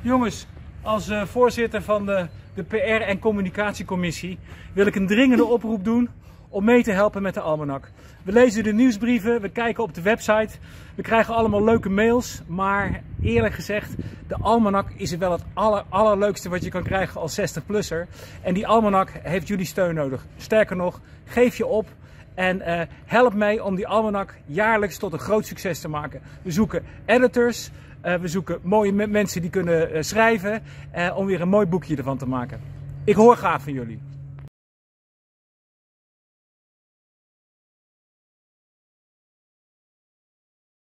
Jongens, als uh, voorzitter van de, de PR- en communicatiecommissie wil ik een dringende oproep doen om mee te helpen met de almanak. We lezen de nieuwsbrieven, we kijken op de website, we krijgen allemaal leuke mails, maar eerlijk gezegd, de almanak is wel het aller, allerleukste wat je kan krijgen als 60-plusser. En die almanak heeft jullie steun nodig. Sterker nog, geef je op en uh, help mee om die almanak jaarlijks tot een groot succes te maken. We zoeken editors, uh, we zoeken mooie mensen die kunnen uh, schrijven om weer een mooi boekje ervan te maken. Ik hoor graag van jullie.